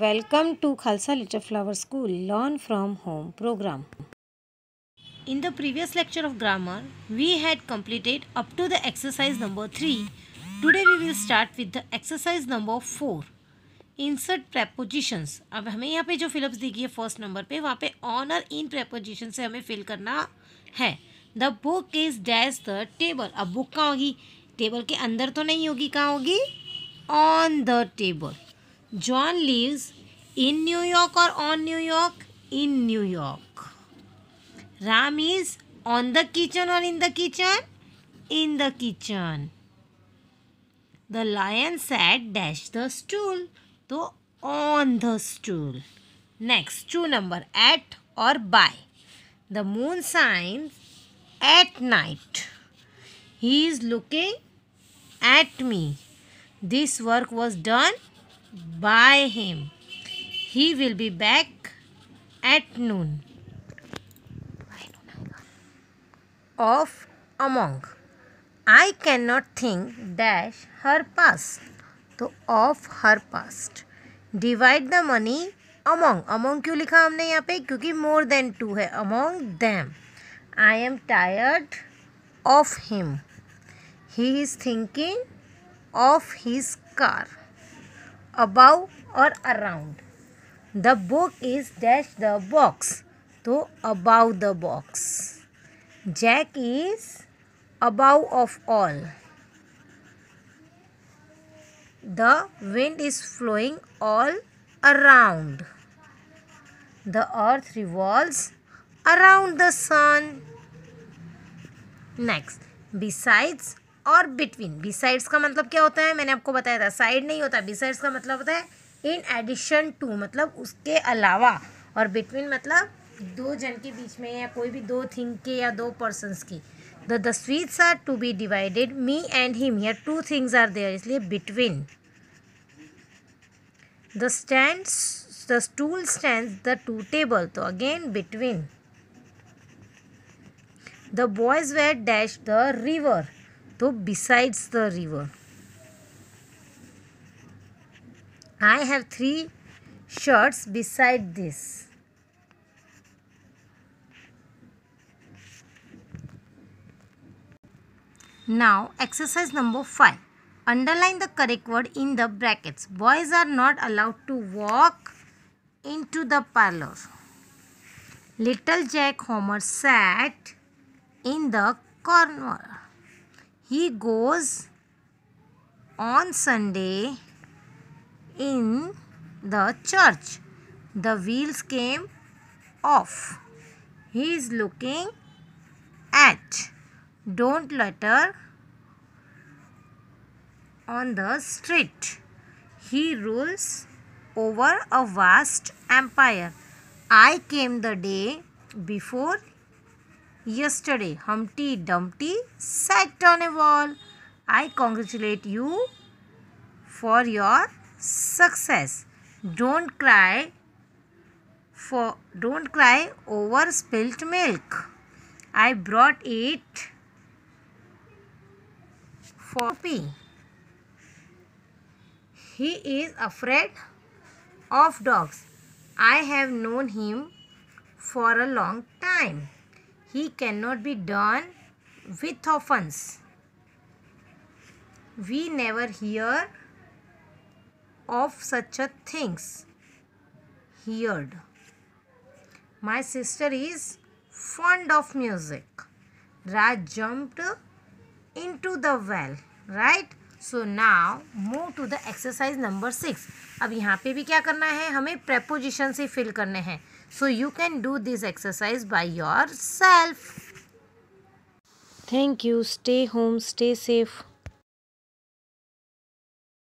Welcome to Khalsa little flower school learn from home programme in the previous lecture of grammar we had completed up to the exercise number three today we will start with the exercise number four insert prepositions अब हमें यहाँ पे जो fill-ups दी गई है first number पे, वहाँ पे ऑन और इन प्रेपोजिशन से हमें फिल करना है. The book is dash the table अब बुक कहाँ होगी? टेबल के अंदर तो नहीं होगी. कहाँ होगी? On the table John lives in New York or on New York? In New York. Ram is on the kitchen or in the kitchen? In the kitchen. The lion sat dash the stool. So on the stool. Next, two number at or by. The moon shines at night. He is looking at me. This work was done by him. He will be back at noon. Of among. I cannot think dash her past. तो of her past divide the money among among क्यों लिखा हमने यहाँ पे क्योंकि more than two है among them I am tired of him he is thinking of his car Above or around. The book is dash the box. तो above the box. Jack is above of all. The wind is flowing all around. The earth revolves around the sun. Next, besides और between besides का मतलब क्या होता है? मैंने आपको बताया था साइड नहीं होता. बिसाइड्स का मतलब होता है इन एडिशन टू मतलब उसके अलावा. और बिटवीन मतलब दो जन के बीच में या कोई भी दो थिंग के या दो पर्सनस की. The the sweets are to be divided me and him या टू थिंग्स आर देयर इसलिए between the stand the stool stand the two table तो again between the boys were dash the river So besides the river. I have three shirts beside this. Now exercise number 5. Underline the correct word in the brackets. Boys are not allowed to walk into the parlor. Little Jack Horner sat in the corner he goes on Sunday in the church. The wheels came off. He is looking at. Don't litter on the street. He rules over a vast empire. I came the day before yesterday humpty dumpty sat on a wall. I congratulate you for your success. Don't cry for don't cry over spilt milk. I brought it for P. he is afraid of dogs. I have known him for a long time he cannot be done with offense. We never hear of such a things. Heard. My sister is fond of music. Raj jumped into the well. Right? So now move to the exercise number six अब यहाँ पे भी क्या करना है हमें preposition से fill करने हैं So you can do this exercise by yourself. Thank you. Stay home. Stay safe.